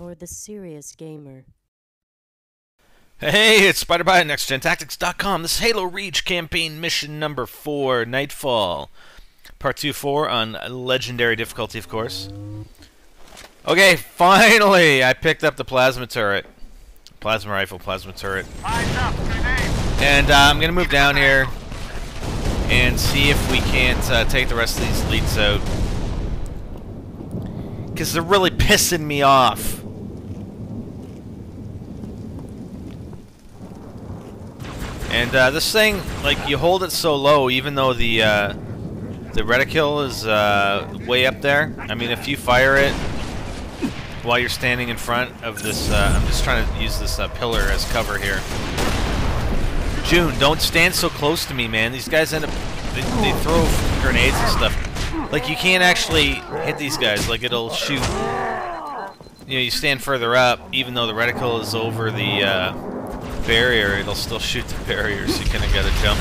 for the serious gamer. Hey, it's SpiderBot at NextGenTactics.com. This is Halo Reach campaign mission number 4, Nightfall. Part 2-4 on Legendary difficulty, of course. Okay, finally! I picked up the plasma turret. Plasma rifle, plasma turret. And uh, I'm going to move down here and see if we can't uh, take the rest of these elites out. Because they're really pissing me off. And uh, this thing, like, you hold it so low, even though the uh, the reticule is uh, way up there. I mean, if you fire it while you're standing in front of this, uh, I'm just trying to use this uh, pillar as cover here. June, don't stand so close to me, man. These guys end up, they, they throw grenades and stuff. Like, you can't actually hit these guys. Like, it'll shoot. You know, you stand further up, even though the reticle is over the uh, barrier, it'll still shoot the barrier, so you kind of gotta jump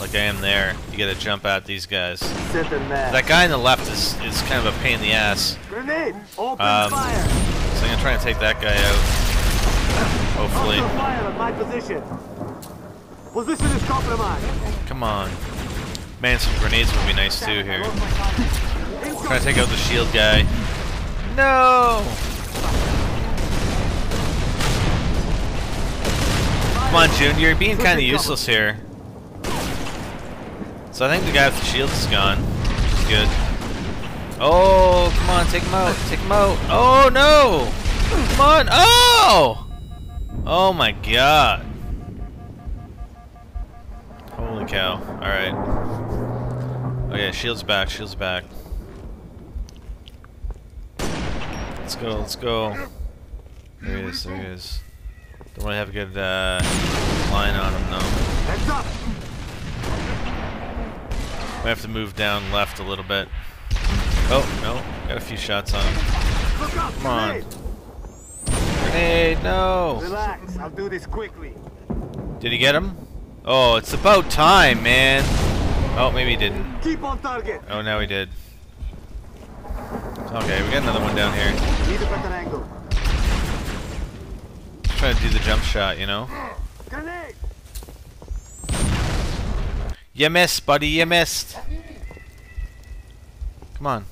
like I am there. You gotta jump at these guys. That guy on the left is, is kind of a pain in the ass. Grenade! Open Um, fire! So I'm gonna try and take that guy out. Hopefully. Fire at my position. Position is compromised. Come on. Man, some grenades would be nice too here. Try to take out the shield guy. No! Come on, June, you're being kind of useless here. So I think the guy with the shield is gone, which is good. Oh, come on, take him out, take him out. Oh, no! Come on, oh! Oh my god. Holy cow, alright. Oh yeah, shield's back, shield's back. Let's go, let's go. There he is, there he is. Don't really have a good uh, line on him though. Heads up! We have to move down left a little bit. Oh, no. Got a few shots on him. Look up! Come on. Grenade! Grenade, no! Relax, I'll do this quickly. Did he get him? Oh, it's about time, man. Oh, maybe he didn't. Keep on target. Oh, now he did. Okay, we got another one down here. Need a better angle. Trying to do the jump shot, you know? You missed, buddy, you missed. Come on.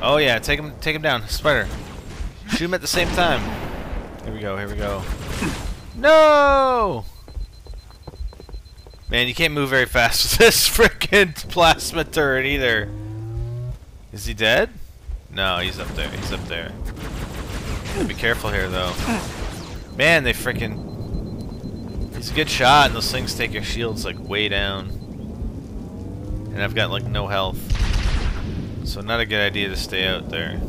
Oh yeah, take him take him down. Spider. Shoot him at the same time. Here we go, here we go. No! Man, you can't move very fast with this freaking plasma turret either. Is he dead? No, he's up there. He's up there. Gotta be careful here though. Man, they freaking He's a good shot and those things take your shields like way down. And I've got like no health. So not a good idea to stay out there.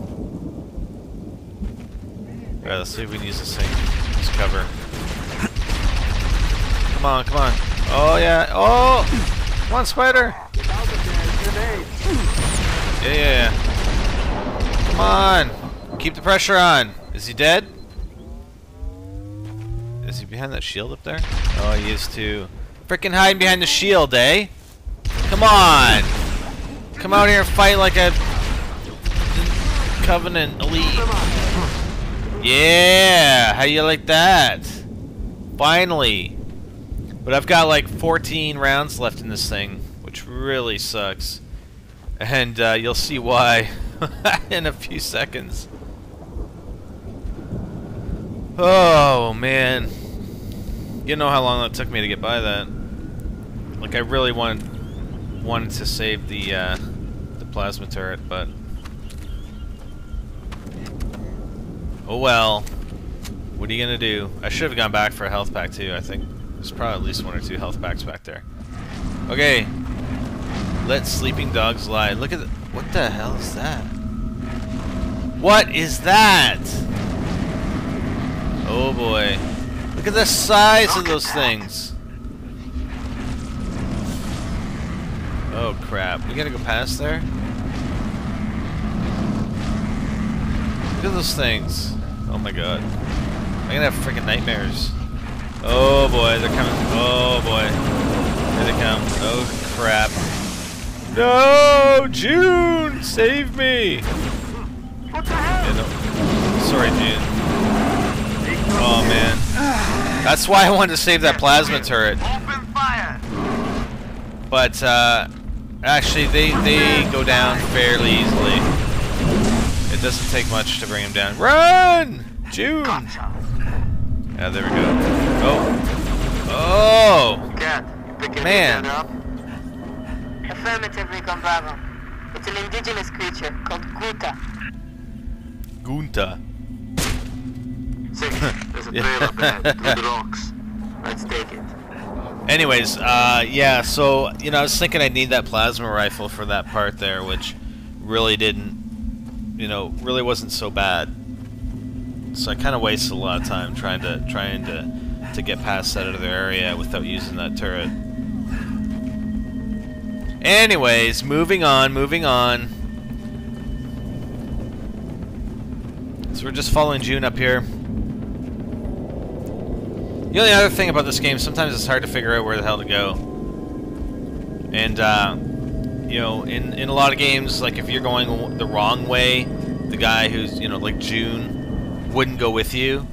Alright, let's see if we can use this thing cover. Come on, come on. Oh yeah. Oh! Come on, spider! Yeah, yeah, yeah. Come on! Keep the pressure on. Is he dead? Behind that shield up there? Oh, he is too. Freaking hiding behind the shield, eh? Come on! Come out here and fight like a Covenant elite. Yeah! How you like that? Finally! But I've got like 14 rounds left in this thing, which really sucks. And uh, you'll see why in a few seconds. Oh, man. You know how long that took me to get by that. Like, I really wanted, wanted to save the, uh, the plasma turret, but... Oh well. What are you gonna do? I should have gone back for a health pack too, I think. There's probably at least one or two health packs back there. Okay. Let sleeping dogs lie. Look at the, what the hell is that? What is that? Oh boy. Look at the size of those things. Oh crap. We gotta go past there? Look at those things. Oh my god. I'm gonna have freaking nightmares. Oh boy, they're coming. Oh boy. Here they come. Oh crap. No! June! Save me! What the hell? You know- Sorry, June. Oh man. That's why I wanted to save that plasma turret. Open fire! But uh, actually, they they go down fairly easily. It doesn't take much to bring them down. Run, June. Yeah, there we go. Oh, oh, Cat, you picking Man. that up? Affirmative, Recon Bravo. It's an indigenous creature called Guta. Gunta. There's a trail up ahead through the rocks. Let's take it. Anyways, uh, yeah. So you know, I was thinking I'd need that plasma rifle for that part there, which really didn't, you know, really wasn't so bad. So I kind of wasted a lot of time trying to trying to to get past that other area without using that turret. Anyways, moving on, moving on. So we're just following June up here. The only other thing about this game, sometimes it's hard to figure out where the hell to go. And, uh, you know, in, in a lot of games, like if you're going the wrong way, the guy who's, you know, like June, wouldn't go with you.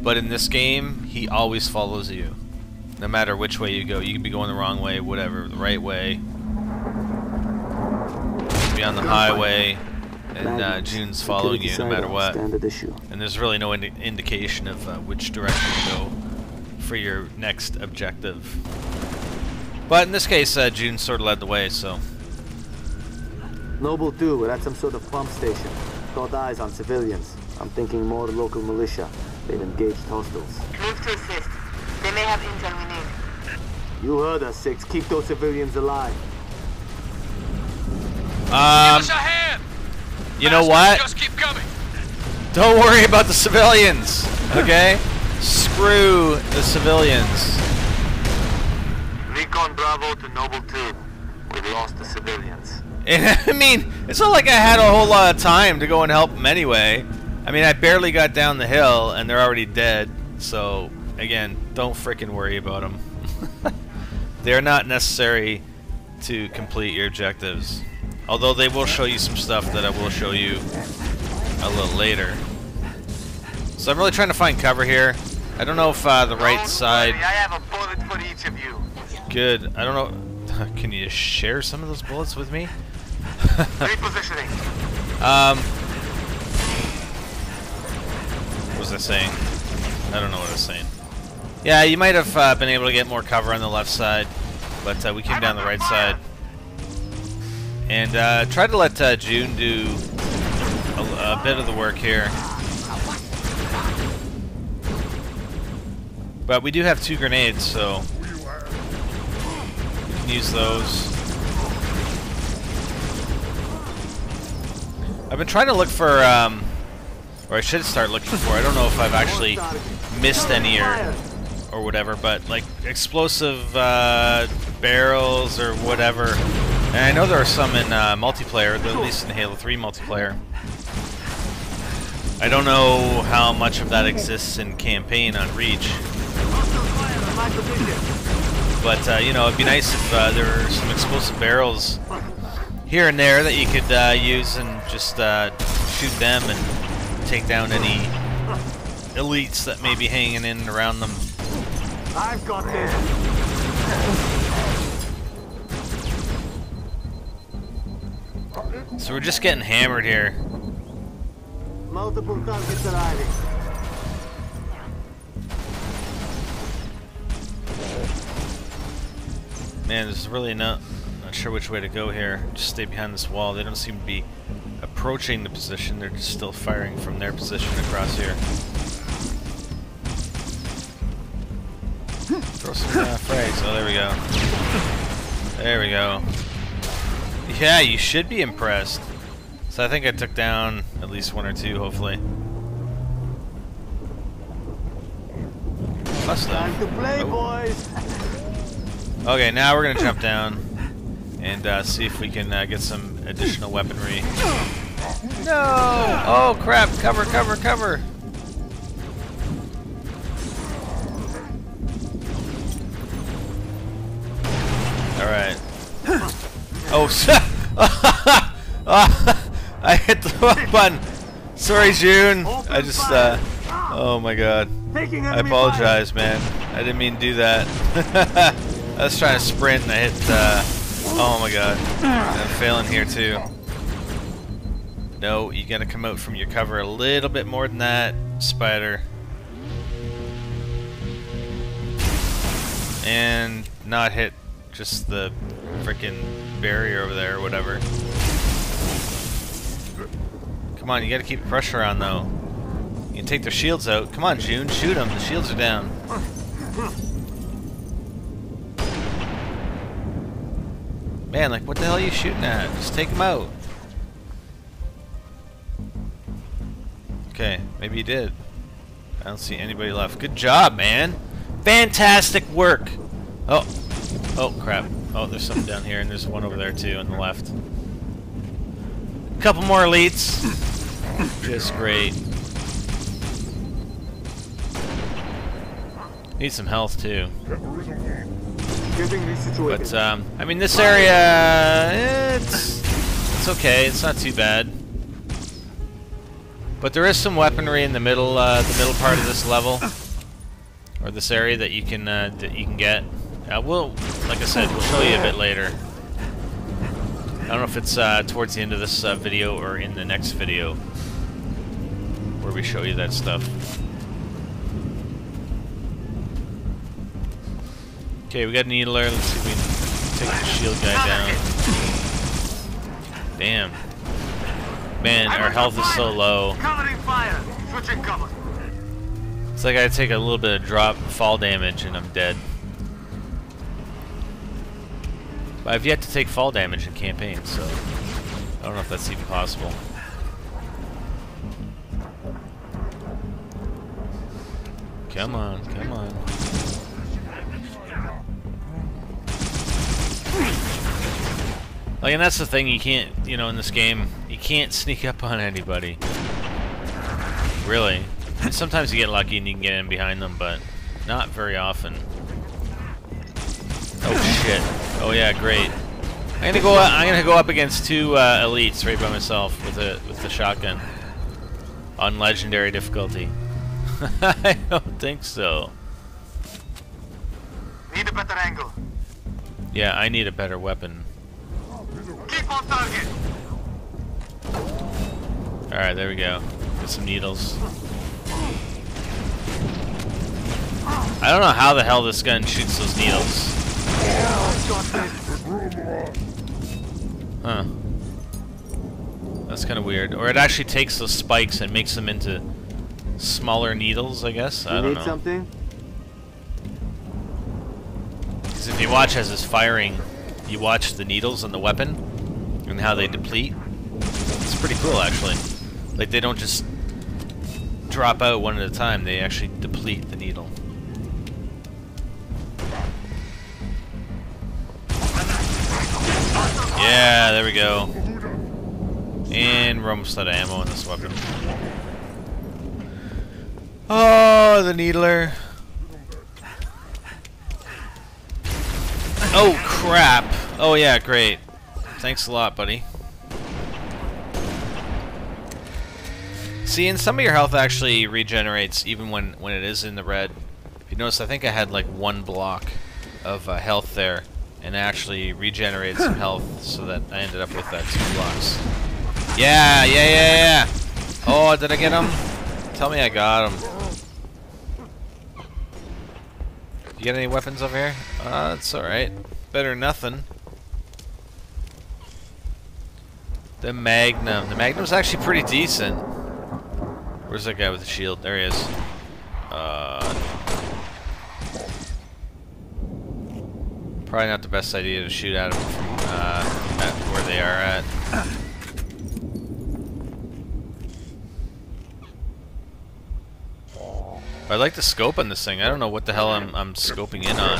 But in this game, he always follows you. No matter which way you go. You could be going the wrong way, whatever, the right way. Be on the highway, and uh, June's following you no matter what. And there's really no indi indication of uh, which direction to go for your next objective. But in this case, uh, June sort of led the way, so. Noble 2, we're at some sort of pump station. Got eyes on civilians. I'm thinking more local militia. They've engaged hostiles. Move to assist. They may have intel we need. You heard us, Six. Keep those civilians alive. Um, you know what? Just keep coming. Don't worry about the civilians, okay? Screw the civilians. Recon Bravo to Noble 2. We lost the civilians. And I mean, it's not like I had a whole lot of time to go and help them anyway. I mean, I barely got down the hill and they're already dead. So, again, don't freaking worry about them. they're not necessary to complete your objectives. Although they will show you some stuff that I will show you a little later. So I'm really trying to find cover here. I don't know if uh, the right side... I have a bullet for each of you. Good. I don't know... Can you share some of those bullets with me? Repositioning. Um, what was I saying? I don't know what I was saying. Yeah, you might have uh, been able to get more cover on the left side, but uh, we came down the right side. And uh, tried to let uh, June do a, a bit of the work here. But we do have two grenades, so we can use those. I've been trying to look for, um, or I should start looking for. I don't know if I've actually missed any or or whatever, but like explosive uh, barrels or whatever. And I know there are some in uh, multiplayer, at least in Halo 3 multiplayer. I don't know how much of that exists in campaign on Reach, but uh, you know it'd be nice if uh, there were some explosive barrels here and there that you could uh, use and just uh, shoot them and take down any elites that may be hanging in and around them. I've got this. So we're just getting hammered here. Multiple targets arriving. Man, there's really not not sure which way to go here. Just stay behind this wall. They don't seem to be approaching the position. They're just still firing from their position across here. Throw some uh, frags. Oh, there we go. There we go. Yeah, you should be impressed. So I think I took down at least one or two, hopefully. Must have. Time to play, Oh. boys. Okay, now we're gonna jump down and uh, see if we can uh, get some additional weaponry. No! Oh crap! Cover! Cover! Cover! All right. Oh, I hit the wrong button. Sorry, June. I just, uh, oh my god. I apologize, man. I didn't mean to do that. I was trying to sprint and I hit, uh, oh my god. I'm failing here too. No, you gotta come out from your cover a little bit more than that, spider. And not hit just the freaking barrier over there or whatever. Come on, you gotta keep pressure on though. You can take their shields out. Come on, June, shoot them. The shields are down. Man, like, what the hell are you shooting at? Just take him out. Okay, maybe you did. I don't see anybody left. Good job, man. Fantastic work. Oh, oh crap. Oh, there's something down here, and there's one over there too on the left. A Couple more elites. Just great. Need some health too. But um, I mean, this area, it's it's okay. It's not too bad. But there is some weaponry in the middle, uh, the middle part of this level, or this area that you can uh, that you can get. Uh, we'll, like I said, we'll show you a bit later. I don't know if it's uh, towards the end of this uh, video or in the next video where we show you that stuff. Okay, we got needler. Let's see if we can take the shield guy ah, down. Damn. Man, our health is so low. Covering fire. Switching cover. It's like I take a little bit of drop fall damage and I'm dead. But I've yet to take fall damage in campaign, so I don't know if that's even possible. Come on, come on. Like, and that's the thing, you can't, you know, in this game, you can't sneak up on anybody. Really. And sometimes you get lucky and you can get in behind them, but not very often. Oh shit. Oh yeah, great. I'm gonna go. I'm gonna go up against two uh, elites right by myself with a with the shotgun on legendary difficulty. I don't think so. Need a better angle. Yeah, I need a better weapon. Keep on target. All right, there we go. Get some needles. I don't know how the hell this gun shoots those needles. Huh. That's kind of weird. Or it actually takes those spikes and makes them into smaller needles, I guess. I You don't need know. something? Because if you watch as it's firing, you watch the needles on the weapon and how they deplete. It's pretty cool, actually. Like, they don't just drop out one at a time, they actually deplete the needle. Yeah, there we go. And we're almost out of ammo in this weapon. Oh, the needler. Oh, crap. Oh, yeah, great. Thanks a lot, buddy. See, and some of your health actually regenerates even when, when it is in the red. If you notice, I think I had like one block of uh, health there, and actually regenerated some health so that I ended up with that two blocks. Yeah, yeah, yeah, yeah. Oh, did I get him? Tell me I got him. You got any weapons over here? Uh, it's alright. Better nothing. The Magnum. The Magnum's actually pretty decent. Where's that guy with the shield? There he is. Uh, probably not the best idea to shoot at him from uh, at where they are at. I like the scope on this thing. I don't know what the hell I'm, I'm scoping in on.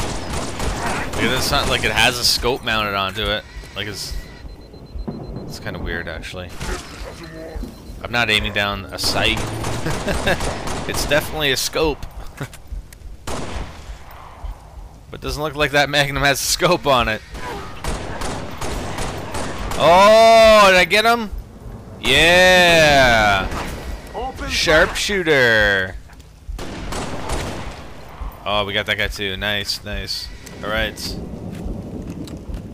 It's not like it has a scope mounted onto it. Like it's it's kind of weird actually. I'm not aiming down a sight. it's definitely a scope. but doesn't look like that Magnum has a scope on it. Oh, did I get him? Yeah. Sharpshooter. Oh, we got that guy too. Nice, nice. All right.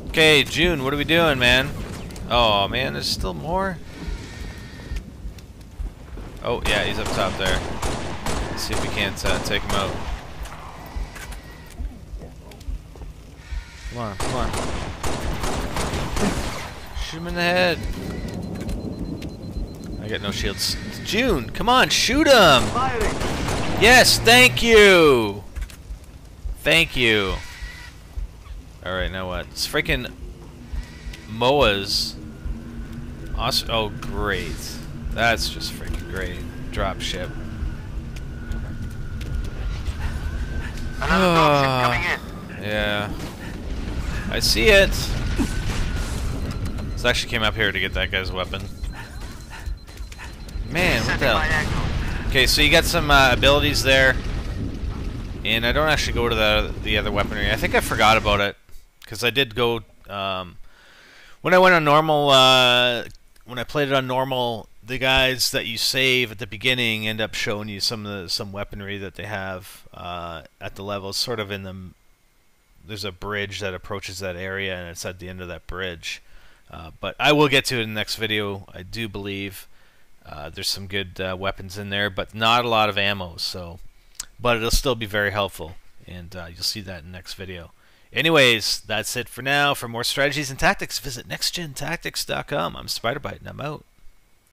Okay, June, what are we doing, man? Oh man, there's still more. Oh yeah, he's up top there. Let's see if we can't uh, take him out. Come on, come on. Shoot him in the head. I got no shields. June, come on, shoot him! Yes, thank you! Thank you. Alright, now what? It's freaking MOAs. Aus oh, great. That's just freaking great. Drop ship. Another dropship coming in. Yeah. I see it. This actually came up here to get that guy's weapon. Man, what the hell? Okay, so you got some uh, abilities there. And I don't actually go to the, the other weaponry. I think I forgot about it. Because I did go... Um, when I went on normal... Uh, when I played it on normal, the guys that you save at the beginning end up showing you some of the some weaponry that they have uh, at the levels, sort of in the there's a bridge that approaches that area and it's at the end of that bridge. Uh, but I will get to it in the next video. I do believe uh, there's some good uh, weapons in there, but not a lot of ammo. So, but it'll still be very helpful, and uh, you'll see that in the next video. Anyways, that's it for now. For more strategies and tactics, visit nextgentactics.com. I'm Spiderbite, and I'm out.